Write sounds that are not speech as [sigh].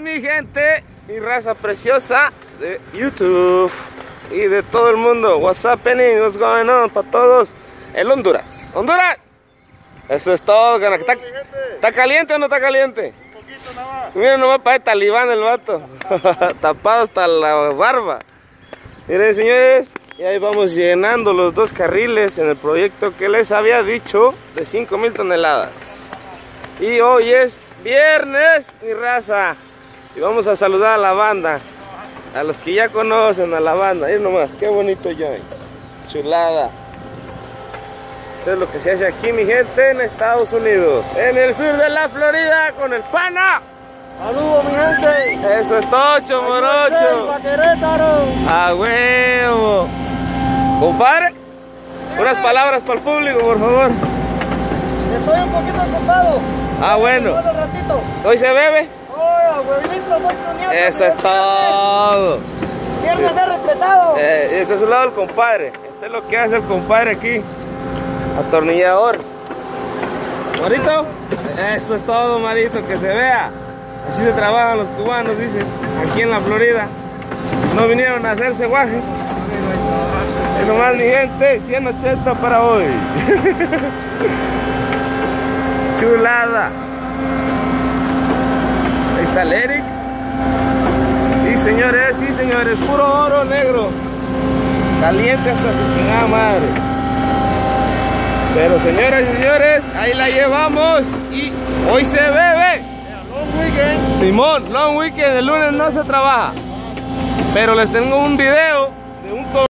mi gente, mi raza preciosa de YouTube y de todo el mundo. What's happening? What's going on? Para todos. El Honduras. ¡Honduras! Eso es todo, gana. ¿Está, ¿Está caliente o no está caliente? Un poquito nada más. Mira nomás para el talibán el vato. [laughs] Tapado hasta la barba. Miren señores, y ahí vamos llenando los dos carriles en el proyecto que les había dicho de 5 mil toneladas. Y hoy es viernes, mi raza. Y vamos a saludar a la banda. A los que ya conocen a la banda. Miren nomás, qué bonito joint. Chulada. Eso es lo que se hace aquí, mi gente, en Estados Unidos. En el sur de la Florida, con el pana. Saludos mi gente. Eso es tocho, morocho. A huevo. Compadre, unas palabras para el público, por favor. Estoy un poquito ocupado. Ah, bueno. Hoy se bebe. Eso es todo. Quiero ser respetado. Eh, y este es un lado el compadre. Este es lo que hace el compadre aquí. Atornillador. Marito, eso es todo, Marito, que se vea. Así se trabajan los cubanos, dicen, aquí en la Florida. No vinieron a hacerse guajes. Es nomás, mi gente, 180 para hoy. Chulada. Está Eric. Sí, señores, sí, señores, puro oro negro. Caliente hasta su chingada madre. Pero señoras y señores, ahí la llevamos y hoy se bebe. Long weekend. Simón, long weekend, el lunes no se trabaja. Pero les tengo un video de un